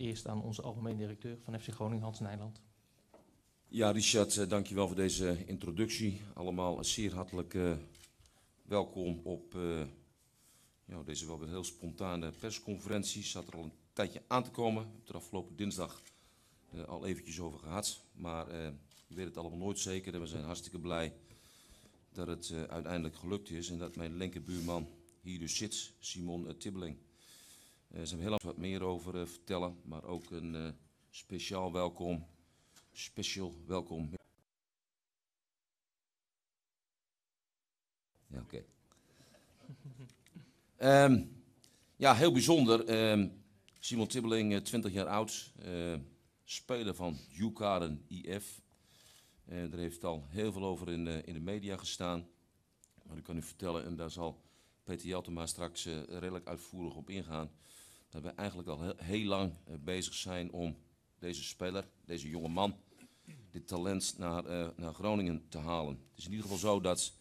eerst aan onze algemeen directeur van FC Groningen, Hans Nijland. Ja, Richard, uh, dankjewel voor deze introductie. Allemaal zeer hartelijk uh, welkom op ja, deze wel weer heel spontane persconferentie. Zat er al een tijdje aan te komen. We hebben er afgelopen dinsdag al eventjes over gehad. Maar we weten het allemaal nooit zeker en we zijn hartstikke blij dat het uiteindelijk gelukt is. En dat mijn linkerbuurman hier dus zit, Simon Tibbeling. Daar zijn we heel wat meer over vertellen, maar ook een speciaal welkom special welkom. Ja, oké. Um, ja, heel bijzonder. Um, Simon Tibbeling, 20 jaar oud, uh, speler van Jukaren IF. Uh, er heeft al heel veel over in, uh, in de media gestaan. Maar ik kan u vertellen, en daar zal Peter Jeltema straks uh, redelijk uitvoerig op ingaan, dat we eigenlijk al heel, lang uh, bezig zijn om deze speler, deze jonge man, dit talent naar, uh, naar Groningen te halen. Het is in ieder geval zo dat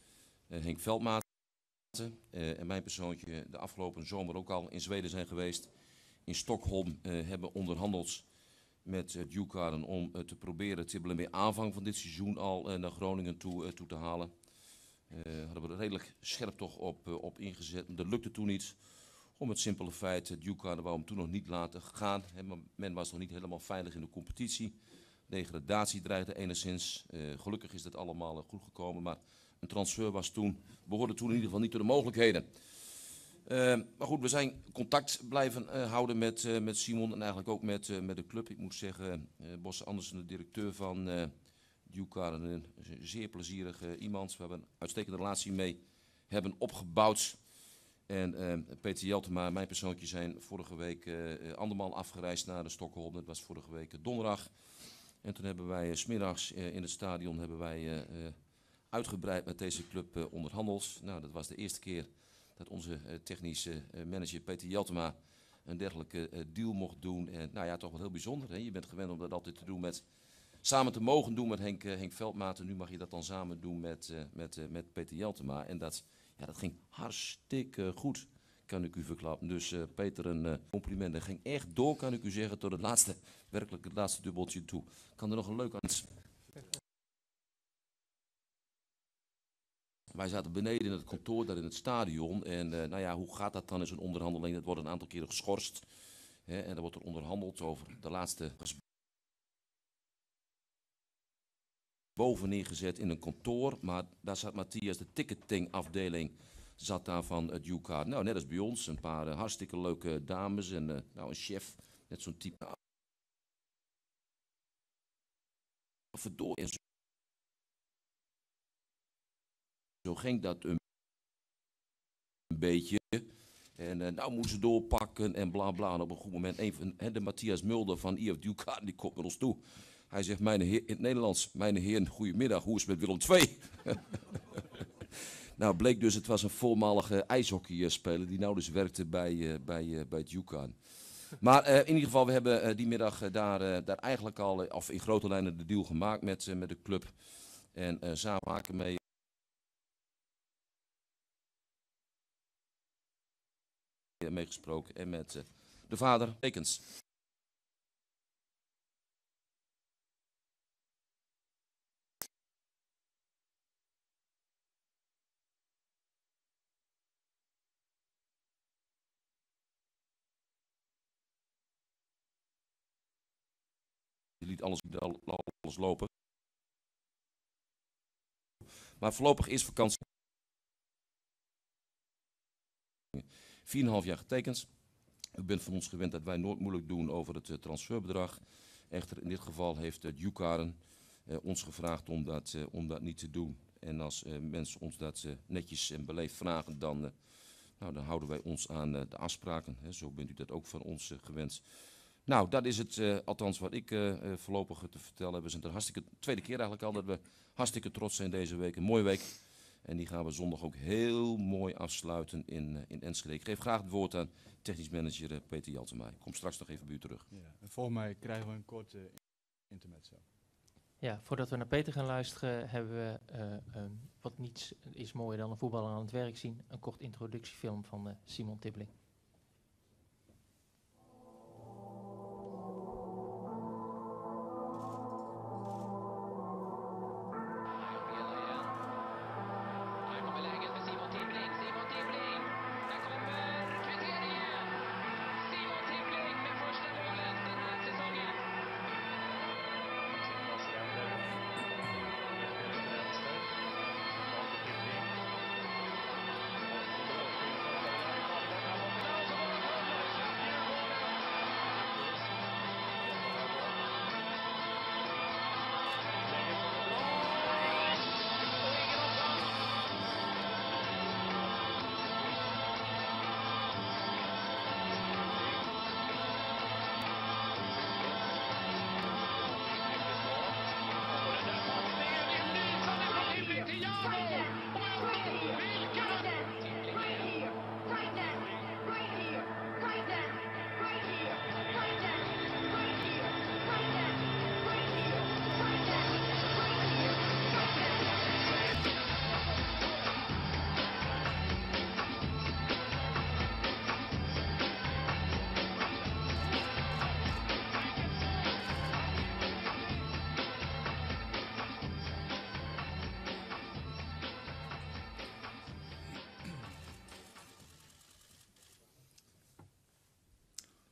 uh, Henk Veldmaat en mijn persoontje de afgelopen zomer ook al in Zweden zijn geweest. In Stockholm hebben onderhandeld met uh, om te proberen Tibbelen bij aanvang van dit seizoen al naar Groningen toe, toe te halen. Hadden we redelijk scherp toch op, op ingezet. Maar dat lukte toen niet. Om het simpele feit, Djukaren wou hem toen nog niet laten gaan. Men was nog niet helemaal veilig in de competitie. Degradatie dreigde enigszins. Uh, gelukkig is dat allemaal uh, goed gekomen, maar een transfer was toen, behoorde toen in ieder geval niet tot de mogelijkheden. Uh, maar goed, we zijn contact blijven houden met, met Simon en eigenlijk ook met, met de club. Ik moet zeggen, Bosse Andersen, de directeur van uh, een zeer plezierig iemand. We hebben een uitstekende relatie mee hebben opgebouwd. En Peter Jeltema, mijn persoontje, zijn vorige week andermaal afgereisd naar de Stockholm. Dat was vorige week donderdag. En toen hebben wij uh, smiddags uh, in het stadion hebben wij, uh, uitgebreid met deze club onderhandeld. Nou, dat was de eerste keer dat onze technische manager Peter Jeltema een dergelijke deal mocht doen. En nou ja, toch wel heel bijzonder. Hè? Je bent gewend om dat altijd te doen met, samen te mogen doen met Henk, Henk Veldmaat. En nu mag je dat dan samen doen met, met, met Peter Jeltema. En dat, ja, dat ging hartstikke goed kan ik u verklappen. Dus Peter, een compliment. Dat ging echt door, kan ik u zeggen, tot het laatste, werkelijk het laatste dubbeltje toe. Kan er nog een leuk aan. Wij zaten beneden in het kantoor, daar in het stadion. En nou ja, hoe gaat dat dan in zo'n onderhandeling? Dat wordt een aantal keren geschorst. Hè, en dan wordt er onderhandeld over de laatste boven neergezet in een kantoor. Maar daar zat Matthias, de ticketingafdeling zat daar van het UK. Nou, net als bij ons, een paar uh, hartstikke leuke dames en uh, nou, een chef, net zo'n type. Verdorie. En zo, ging dat een, beetje. En uh, nou moeten ze doorpakken en bla bla. En op een goed moment, even, de Matthias Mulder van IF Ducat, die komt met ons toe. Hij zegt, mijn heer, in het Nederlands, mijn heer, goedemiddag, hoe is het met Willem II? Nou, bleek dus, het was een voormalige ijshockeyspeler die nou dus werkte bij, uh, bij, uh, bij het UCAN. Maar uh, in ieder geval, we hebben die middag daar, daar eigenlijk al, of in grote lijnen, de deal gemaakt met, met de club. En samen maken mee. meegesproken en met de vader Tekens. Liet alles, alles lopen. Maar voorlopig is vakantie. 4,5 jaar getekend. U bent van ons gewend dat wij nooit moeilijk doen over het uh, transferbedrag. Echter, in dit geval heeft uh, Jukaren uh, ons gevraagd om dat, uh, om dat niet te doen. En als uh, mensen ons dat uh, netjes en beleefd vragen, dan, nou, dan houden wij ons aan de afspraken. Hè. Zo bent u dat ook van ons gewend. Nou, dat is het, uh, althans wat ik uh, uh, voorlopig te vertellen heb. We zijn er hartstikke, tweede keer eigenlijk al dat we hartstikke trots zijn deze week. Een mooie week. En die gaan we zondag ook heel mooi afsluiten in, uh, in Enschede. Ik geef graag het woord aan technisch manager uh, Peter Jaltema. Ik kom straks nog even bij u terug. Ja, volgens mij krijgen we een kort uh, intermezzo. Ja, voordat we naar Peter gaan luisteren, hebben we uh, um, wat niets is mooier dan een voetballer aan het werk zien. Een kort introductiefilm van uh, Simon Tibbling.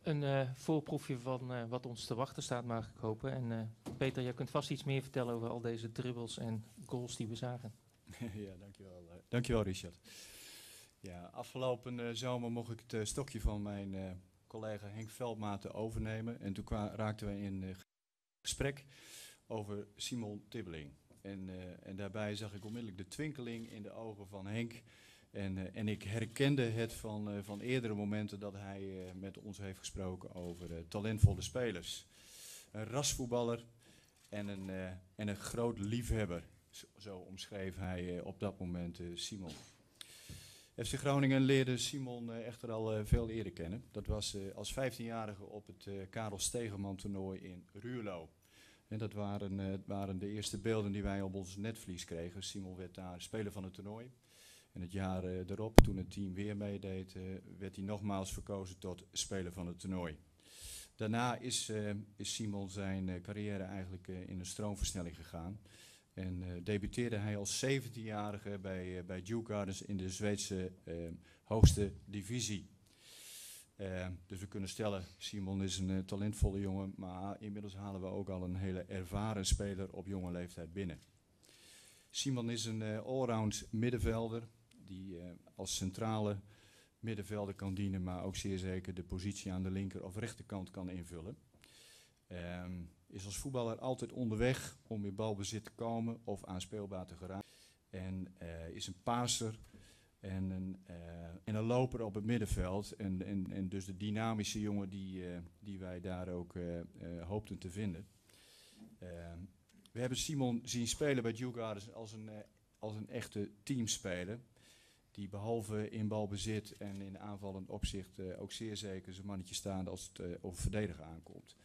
Een eh, voorproefje van eh, wat ons te wachten staat, mag ik hopen. En eh, Peter, jij kunt vast iets meer vertellen over al deze dribbles en goals die we zagen. ja, dankjewel. dankjewel Richard. Ja, afgelopen zomer mocht ik het stokje van mijn collega Henk Veldmaten overnemen. En toen raakten we in gesprek over Simon Tibbeling. En, en daarbij zag ik onmiddellijk de twinkeling in de ogen van Henk. En, eh, en ik herkende het van, eh, van eerdere momenten dat hij eh, met ons heeft gesproken over talentvolle spelers. Een rasvoetballer en een, en een groot liefhebber. Zo, omschreef hij op dat moment Simon. FC Groningen leerde Simon echter al veel eerder kennen. Dat was als 15-jarige op het Karel Stegeman toernooi in Ruurlo. En dat waren, waren de eerste beelden die wij op ons netvlies kregen. Simon werd daar speler van het toernooi. En het jaar eh, erop, toen het team weer meedeed, eh, werd hij nogmaals verkozen tot speler van het toernooi. Daarna is, eh, is Simon zijn carrière eigenlijk in een stroomversnelling gegaan. En debuteerde hij als 17-jarige bij, eh, bij Duke in de Zweedse hoogste divisie. Dus we kunnen stellen, Simon is een talentvolle jongen, maar inmiddels halen we ook al een hele ervaren speler op jonge leeftijd binnen. Simon is een allround middenvelder die eh, als centrale middenvelder kan dienen, maar ook zeer zeker de positie aan de linker of rechterkant kan invullen. Ehm, is als voetballer altijd onderweg om in balbezit te komen of aanspeelbaar te geraken. En eh, is een paaser en een, eh, en een loper op het middenveld. En, en, en dus de dynamische jongen die, die wij daar ook hoopten te vinden. Ehm, we hebben Simon zien spelen bij Duke Gardens als een, als een echte teamspeler. Die behalve in balbezit en in aanvallend opzicht eh, ook zeer zeker zijn mannetje staande als het eh, over verdedigen aankomt.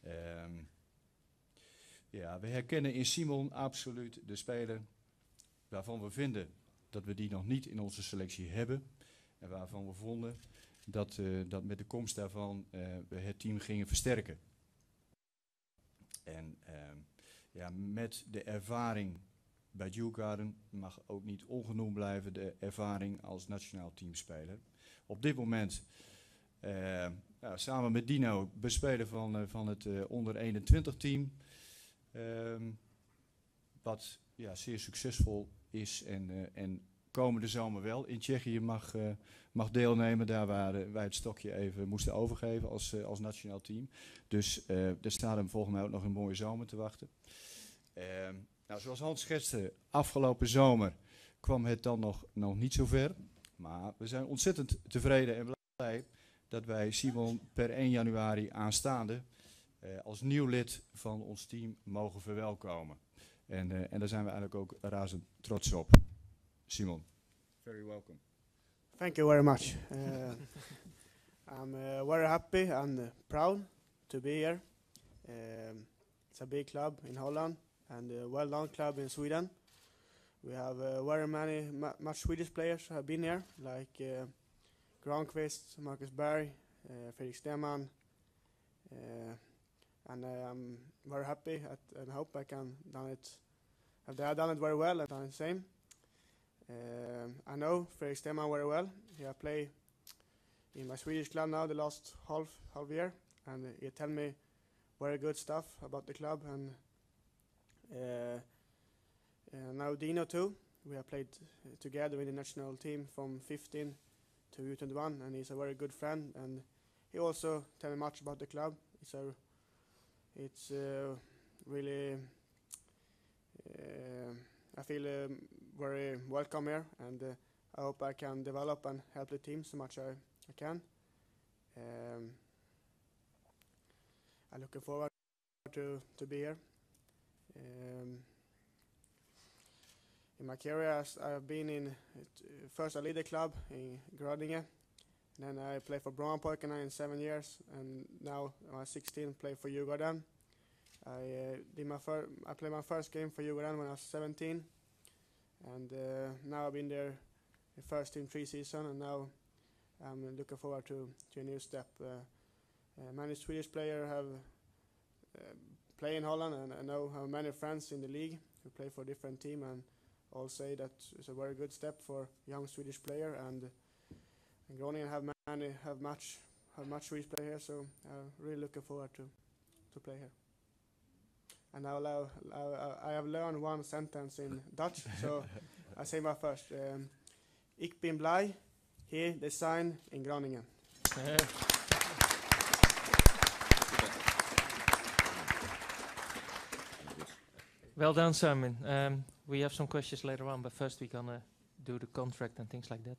Ehm, ja, we herkennen in Simon absoluut de speler waarvan we vinden dat we die nog niet in onze selectie hebben. En waarvan we vonden dat, eh, dat met de komst daarvan we het team gingen versterken. En ehm, ja, met de ervaring bij Garden mag ook niet ongenoemd blijven de ervaring als nationaal teamspeler. Op dit moment eh, samen met Dino bespelen van, eh, van het eh, onder 21 team. Ehm, wat ja, zeer succesvol is en, en komende zomer wel in Tsjechië mag, mag deelnemen. Daar waar wij het stokje even moesten overgeven als, als nationaal team. Dus er staat hem volgens mij ook nog een mooie zomer te wachten. Nou, zoals Hans schetste, afgelopen zomer kwam het dan nog, nog niet zo ver. Maar we zijn ontzettend tevreden en blij dat wij Simon per 1 januari aanstaande eh, als nieuw lid van ons team mogen verwelkomen. En, eh, en daar zijn we eigenlijk ook razend trots op. Simon, very welcome. Thank you very much. Uh, I'm uh, very happy and uh, proud to be here. Um, it's a big club in Holland and a well-known club in Sweden. We have uh, very many, ma- much Swedish players have been here, like uh, Granqvist, Marcus Berg, uh, Felix Stenman, uh, and uh, I'm very happy at, and hope I can done it. Have They have done it very well and done the same. I know Felix Stenman very well. He have played in my Swedish club now the last half half year, and he tell me very good stuff about the club. And uh, uh, now Dino too. We have played uh, together in the national team from 15 to U21, and he's a very good friend. And he also tell me much about the club. It's a it's uh, really. Uh, I feel um, very welcome here, and uh, I hope I can develop and help the team so much I, I can. Um, I'm looking forward to to be here. Um, in my career, I've been in uh, first a leader club in Groningen, and then I played for Brommapojkarna in seven years, and now I'm 16, play for Djurgården. I uh, did my fir- I played my first game for Djurgården when I was 17, and uh, now I've been there the first team three season, and now I'm looking forward to, to a new step. Uh, uh, many Swedish players have uh, play in Holland, and I know have many friends in the league who play for different team, and all say that it's a very good step for young Swedish player, and, and Groningen have many have much have much we play here, so I'm really looking forward to to play here. And I'll, allow, I I have learned one sentence in Dutch, so I say my first. Um, ik ben blij hier te zijn in Groningen. well done, Simon. Um, we have some questions later on, but first we're gonna do the contract and things like that.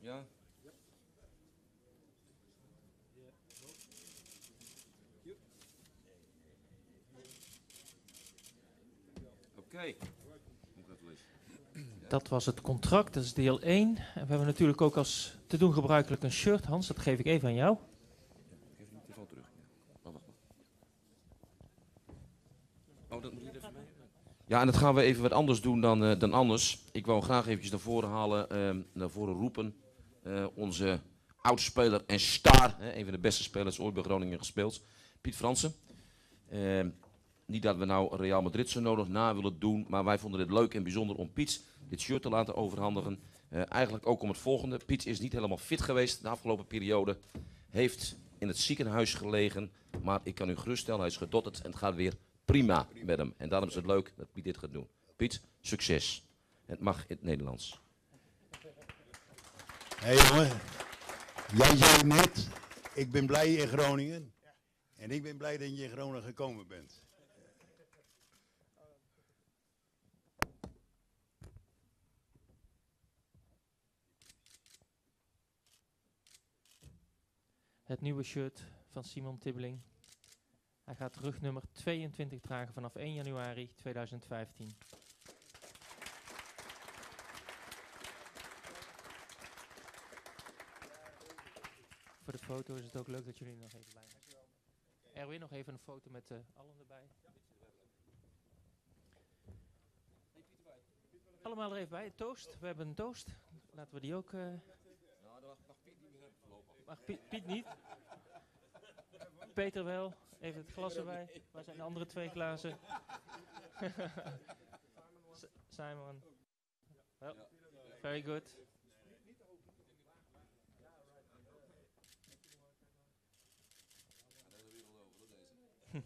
Ja? Oké. Dat was het contract, dat is deel 1. En we hebben natuurlijk ook als te doen gebruikelijk een shirt. Hans, dat geef ik even aan jou. Geef die telefoon terug. Ja. Oh, wacht, wacht. Oh, dat moet hier even mee? Ja, en dat gaan we even wat anders doen dan, eh, dan anders. Ik wou graag eventjes naar voren halen, ehm, naar voren roepen. eh, onze oudspeler en star, een van de beste spelers ooit bij Groningen gespeeld, Piet Fransen. Ehm, niet dat we nou Real Madrid zo nodig na willen doen, maar wij vonden het leuk en bijzonder om Piet dit shirt te laten overhandigen. Eh, eigenlijk ook om het volgende. Piet is niet helemaal fit geweest de afgelopen periode. Heeft in het ziekenhuis gelegen. Maar ik kan u geruststellen, hij is gedotterd en het gaat weer prima met hem. En daarom is het leuk dat Piet dit gaat doen. Piet, succes. Het mag in het Nederlands. Hé hey jongen, jij zei net, ik ben blij in Groningen. En ik ben blij dat je in Groningen gekomen bent. Het nieuwe shirt van Simon Tibbeling. Hij gaat rugnummer 22 dragen vanaf 1 januari 2015. Voor de foto is het ook leuk dat jullie er nog even bij zijn. Erwin, nog even een foto met uh, allen erbij. Allemaal er even bij. Toast. We hebben een toast. Laten we die ook... eh, Mag Piet, Piet niet? Peter wel. Even het glas erbij. Waar zijn de andere twee glazen? Simon. Well, very good.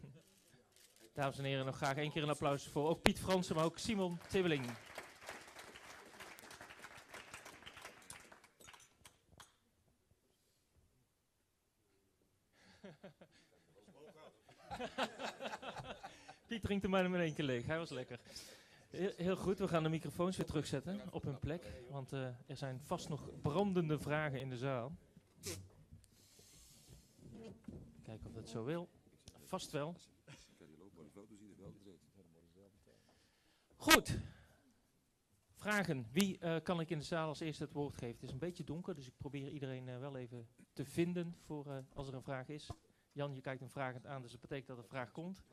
Dames en heren, nog graag één keer een applaus voor ook Piet Fransen, maar ook Simon Tibbeling. Piet drinkt hem met één keer leeg. Hij was lekker. Heel, goed, we gaan de microfoons weer terugzetten op hun plek. Want eh, er zijn vast nog brandende vragen in de zaal. Kijken of dat zo wil. Vast wel. Goed. Vragen. Wie eh, kan ik in de zaal als eerste het woord geven? Het is een beetje donker, dus ik probeer iedereen eh, wel even te vinden voor als er een vraag is. Jan, je kijkt hem vragend aan, dus dat betekent dat er een vraag komt.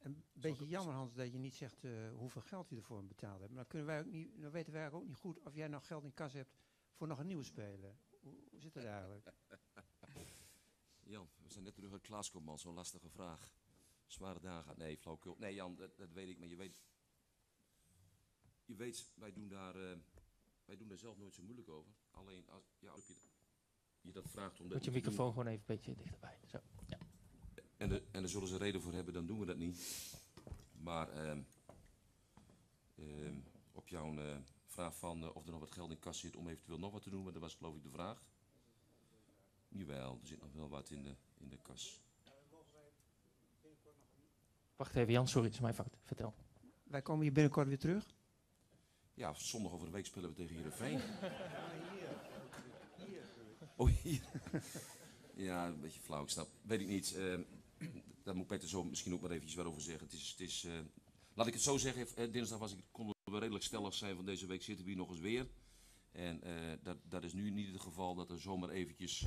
Een beetje jammer, Hans, dat je niet zegt eh, hoeveel geld je ervoor betaald hebt. Maar dan, kunnen wij ook niet, dan weten wij ook niet goed of jij nog geld in kas hebt voor nog een nieuwe speler. Hoe, hoe zit het eigenlijk? Jan, we zijn net terug uit Glasgow, man. Zo'n lastige vraag. Zware dagen. Nee, flauwkul. Nee, Jan, dat, dat weet ik. Maar je weet... Je weet, wij doen daar... eh, wij doen daar zelf nooit zo moeilijk over. Alleen, als ja, als je, je dat vraagt... Omdat Moet je microfoon gewoon even een beetje dichterbij. Zo. En, de, en daar zullen ze reden voor hebben, dan doen we dat niet. Maar ehm, ehm, op jouw eh, vraag van eh, of er nog wat geld in kas zit om eventueel nog wat te doen, maar dat was geloof ik de vraag. Jawel, er zit nog wel wat in de, in de kas. Wacht even, Jan, sorry, het is mijn fout. Vertel. Wij komen hier binnenkort weer terug. Ja, zondag over de week spelen we tegen Heerenveen. Oh, hier. Ja, een beetje flauw, ik snap. Weet ik niet. eh, daar moet Peter zo misschien ook maar eventjes wat over zeggen. Het is, het is, eh, laat ik het zo zeggen, eh, dinsdag was ik, konden we redelijk stellig zijn van deze week zitten we hier nog eens weer. En eh, dat, dat is nu niet het geval dat er zomaar eventjes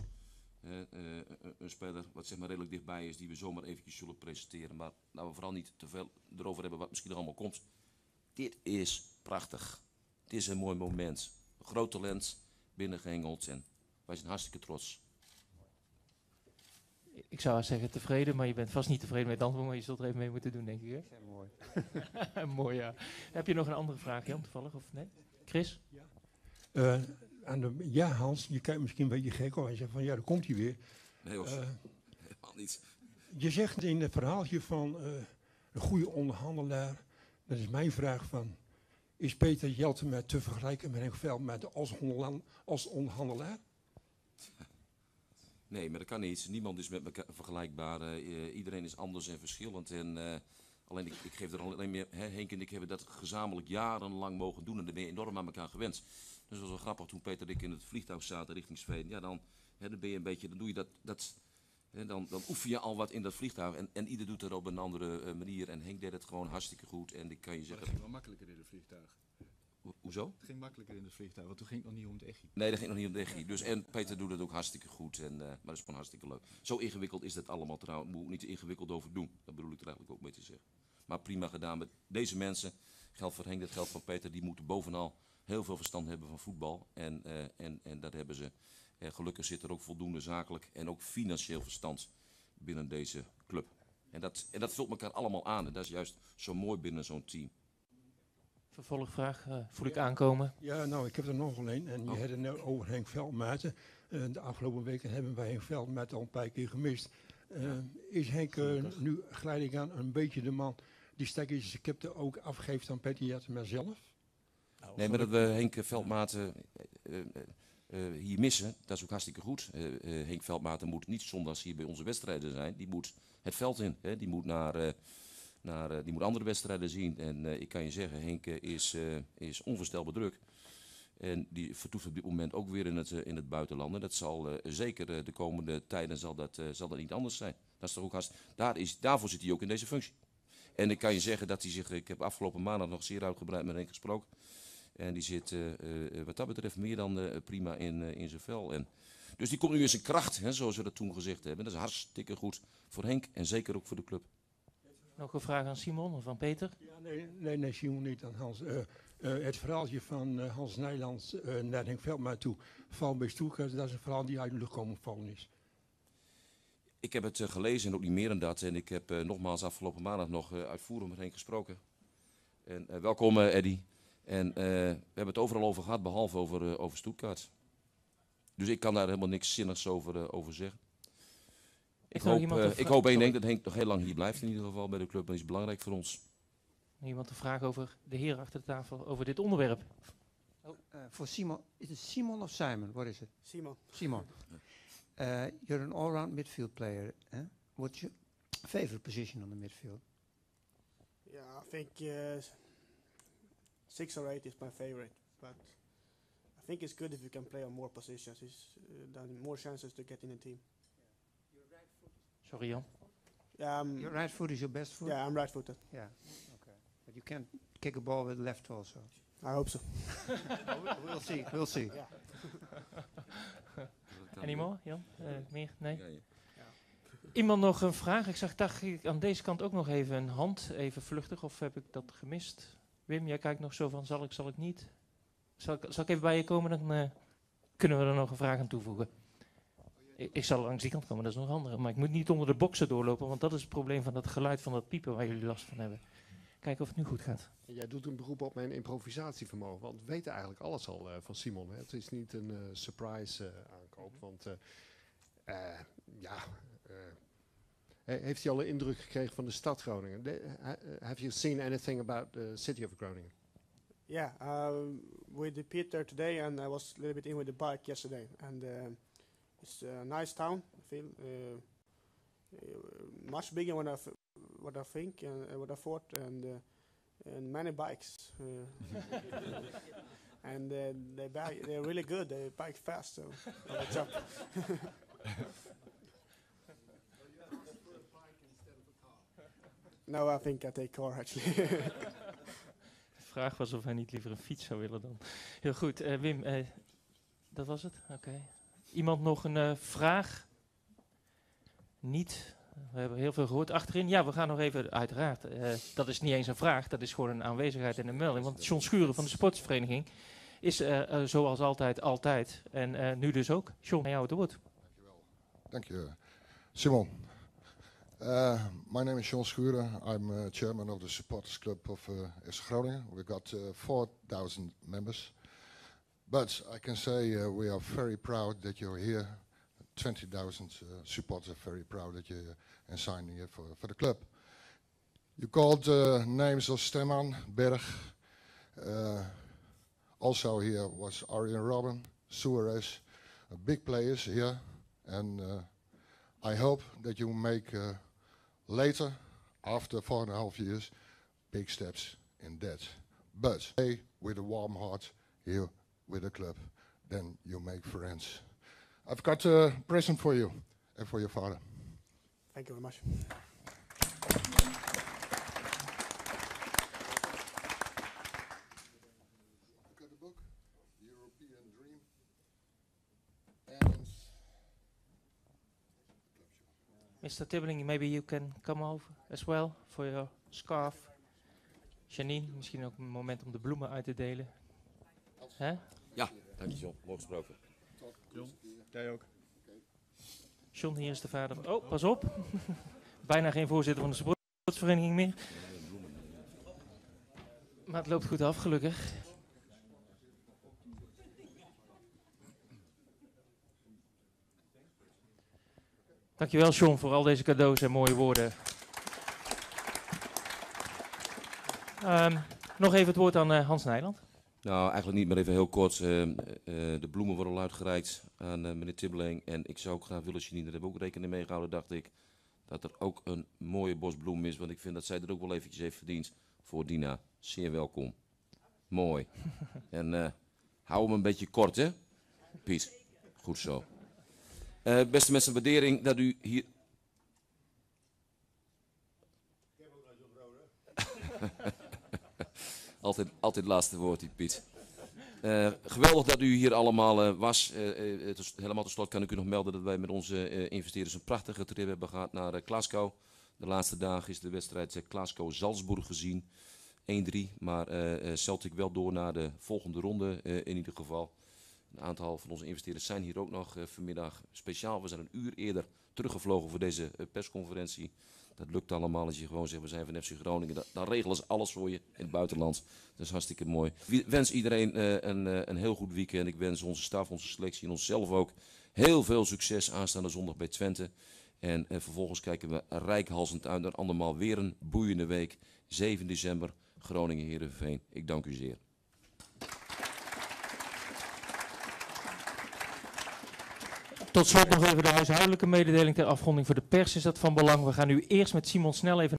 een- een speler wat zeg maar redelijk dichtbij is, die we zomaar eventjes zullen presenteren. Maar laten we vooral niet te veel erover hebben wat misschien er allemaal komt. Dit is prachtig. Het is een mooi moment. Een groot talent binnengehengeld en wij zijn hartstikke trots. Ik zou zeggen tevreden, maar je bent vast niet tevreden met het antwoord, maar je zult er even mee moeten doen, denk ik. Hè? Ja, mooi. Mooi, ja. Heb je nog een andere vraag, Jan, toevallig? Of nee? Chris? Eh, aan de, ja, Hans, je kijkt misschien een beetje gek op. Hij zegt van ja, daar komt hij weer. Nee, hoor, Eh, helemaal niet. je zegt in het verhaaltje van eh, een goede onderhandelaar. Dat is mijn vraag van. Is Peter Jeltemet te vergelijken met Henk Veldmaat als, onderhan- als onderhandelaar? Nee, maar dat kan niet. Niemand is met elkaar vergelijkbaar. Eh, iedereen is anders en verschillend. En, eh, alleen ik, ik geef er alleen meer. Hè, Henk en ik hebben dat gezamenlijk jarenlang mogen doen. En daar ben je enorm aan elkaar gewend. Dus dat was wel grappig toen Peter en ik in het vliegtuig zaten richting Zweden. Ja, dan, hè, dan ben je een beetje. Dan doe je dat. dat hè, dan, dan oefen je al wat in dat vliegtuig. En, en ieder doet het op een andere eh, manier. En Henk deed het gewoon hartstikke goed. En ik kan je Het zeggen. ging wel makkelijker in het vliegtuig. Ho- Hoezo? Het ging makkelijker in het vliegtuig, want toen ging het nog niet om het echi. Nee, dat ging nog niet om de regie. Dus en Peter doet het ook hartstikke goed. En, eh, maar dat is gewoon hartstikke leuk. Zo ingewikkeld is dat allemaal trouwens. Moet ik niet te ingewikkeld over doen. Dat bedoel ik er eigenlijk ook mee te zeggen. Maar prima gedaan met deze mensen. Geldt voor Henk, dat geldt voor Peter. Die moeten bovenal heel veel verstand hebben van voetbal. En, eh, en, en dat hebben ze. Eh, gelukkig zit er ook voldoende zakelijk en ook financieel verstand binnen deze club. En dat, en dat vult elkaar allemaal aan. En dat is juist zo mooi binnen zo'n team. Vervolgvraag, eh, voel ik aankomen. Ja, nou, ik heb er nog alleen. En je Oh. had het net over Henk Veldmaten. Eh, de afgelopen weken hebben wij Henk Veldmaten al een paar keer gemist. Eh, is Henk nu geleidelijk aan een beetje de man die stekjes skipte ook afgeeft aan Peter Jeltemet zelf? Nee, maar dat we Henk Veldmaten eh, eh, eh, hier missen, dat is ook hartstikke goed. Eh, eh, Henk Veldmaten moet niet zondags hier bij onze wedstrijden zijn. Die moet het veld in. Hè. Die, moet naar, eh, eh, die moet andere wedstrijden zien. En eh, ik kan je zeggen, Henk eh, is, is onvoorstelbaar druk. En die vertoeft op dit moment ook weer in het, in het buitenland. En dat zal zeker de komende tijden zal dat, zal dat niet anders zijn. Dat is toch ook hartst- Daar is, daarvoor zit hij ook in deze functie. En ik kan je zeggen dat hij zich, ik heb afgelopen maandag nog zeer uitgebreid met Henk gesproken. En die zit wat dat betreft meer dan prima in, in zijn vel. En, dus die komt nu in zijn kracht, hè, zoals we dat toen gezegd hebben. Dat is hartstikke goed voor Henk en zeker ook voor de club. Nog een vraag aan Simon of aan Peter? Ja, nee, nee, nee Simon niet aan Hans. Eh, eh, het verhaaltje van eh, Hans Nijlands eh, naar Henk Veldmaat toe, val bij Stoelkers, dat is een verhaal die uit de lucht komen vallen is. Ik heb het gelezen en ook niet meer dan dat. En ik heb eh, nogmaals afgelopen maandag nog eh, uitvoerig met Henk gesproken. En, eh, welkom eh, Eddy. En eh, we hebben het overal over gehad, behalve over, eh, over. Dus ik kan daar helemaal niks zinnigs over, eh, over zeggen. Ik hoop, eh, een ik hoop één ding, dat Henk nog heel lang hier blijft in ieder geval bij de club. Dat is belangrijk voor ons. Iemand een vraag over de heer achter de tafel, over dit onderwerp? Oh, eh, voor Simon, is het Simon of Simon? Wat is het? Simon. Simon. Uh, you're an all-round midfield player. Eh? What's your favorite position on the midfield? Yeah, I think uh, six or eight is my favorite, but I think it's good if you can play on more positions. It's uh, more chances to get in a team. Sorry Jan. Yeah, I'm, Your right foot is your best foot? yeah, I'm right-footed. Yeah, okay. But you can kick a ball with left also. I hope so. we'll see, we'll see. Yeah. Any more, Jan? Eh, meer? Nee? Ja, ja. Iemand nog een vraag? Ik zag dacht ik, aan deze kant ook nog even een hand, even vluchtig, of heb ik dat gemist? Wim, jij kijkt nog zo van, zal ik, zal ik niet? Zal ik, zal ik even bij je komen, dan eh, kunnen we er nog een vraag aan toevoegen. Ik, ik zal langs die kant komen, dat is nog andere. Maar ik moet niet onder de boksen doorlopen, want dat is het probleem van dat geluid van dat piepen waar jullie last van hebben. Kijken of het nu goed gaat. Jij doet een beroep op mijn improvisatievermogen, want we weten eigenlijk alles al eh, van Simon. Hè. Het is niet een eh, surprise eh, aankoop, want eh, eh, ja, eh, he- heeft hij al een indruk gekregen van de stad Groningen? De- have you seen anything about the city of Groningen? Yeah, um, with the Peter today, and I was a little bit in with the bike yesterday, and um it's a nice town. I feel uh, uh, much bigger when I what I think and uh, what I thought, and uh, and many bikes. Uh, and uh, they bike, they're really good. They bike fast, so the top. no, I think I take car actually. De vraag was of hij niet liever een fiets zou willen dan. Heel goed. eh, Wim, eh, dat was het? Oké. Iemand nog een eh, vraag? Niet. We hebben heel veel gehoord achterin. Ja, we gaan nog even, uiteraard. eh, dat is niet eens een vraag, dat is gewoon een aanwezigheid en een melding. Want John Schuren van de sportsvereniging is eh, zoals altijd, altijd. En nu dus ook. John, aan jou het woord. Thank you. Simon. Uh, my name is John Schuren. I'm chairman of the supporters club of uh, FC Groningen. We've got uh, 4,000 members. But I can say uh, we are very proud that you're here. 20,000 uh, supporters are very proud that you're uh, signing here for, for the club. You called uh, names of Stemman, Berg. Uh, also here was Arjen Robben, Suarez, uh, big players here. And uh, I hope that you make later, after four and a half years, big steps in that. But stay with a warm heart here with the club, then you make friends. I've got a present for you and for your father. Thank you very much. Look at the book, The European Dream. And Mr. Tibbeling, maybe you can come over as well for your scarf. Janine, misschien ook een moment om de bloemen uit te delen. Hè? Ja, dankjewel. Mooi gesproken. Jij ook. John, hier is de vader. Oh, pas op. Bijna geen voorzitter van de sportsvereniging meer. Maar het loopt goed af, gelukkig. Dankjewel, John, voor al deze cadeaus en mooie woorden. Ehm, nog even het woord aan eh, Hans Nijland. Nou, eigenlijk niet, maar even heel kort. eh, eh, de bloemen worden al uitgereikt aan eh, meneer Tibbeling. En ik zou ook graag willen, Janine, daar hebben we ook rekening mee gehouden, dacht ik. Dat er ook een mooie bos bloemen is. Want ik vind dat zij er ook wel eventjes heeft verdiend voor Dina. Zeer welkom. Mooi. en eh, hou hem een beetje kort, hè? Piet. Goed zo. Eh, beste mensen, waardering dat u hier... altijd, altijd het laatste woord, Piet. Eh, geweldig dat u hier allemaal eh, was. Eh, tot- helemaal tot slot kan ik u nog melden dat wij met onze investeerders een prachtige trip hebben gehad naar uh, Glasgow. De laatste dagen is de wedstrijd uh, Glasgow-Salzburg gezien. 1-3, maar Celtic wel door naar de volgende ronde in ieder geval. Een aantal van onze investeerders zijn hier ook nog vanmiddag speciaal. We zijn een uur eerder teruggevlogen voor deze persconferentie. Dat lukt allemaal als je gewoon zegt, we zijn van FC Groningen. Da- Dan regelen ze alles voor je in het buitenland. Dat is hartstikke mooi. Ik wens iedereen eh, een, eh, een heel goed weekend. Ik wens onze staf, onze selectie en onszelf ook heel veel succes aanstaande zondag bij Twente. En eh, vervolgens kijken we rijkhalsend uit naar andermaal weer een boeiende week. 7 december, Groningen-Herenveen. Ik dank u zeer. Tot slot nog even de huishoudelijke mededeling ter afronding voor de pers is dat van belang. We gaan nu eerst met Simon snel even